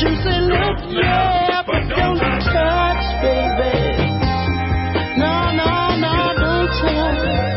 juicing lips, yeah, but don't touch, baby. Don't touch.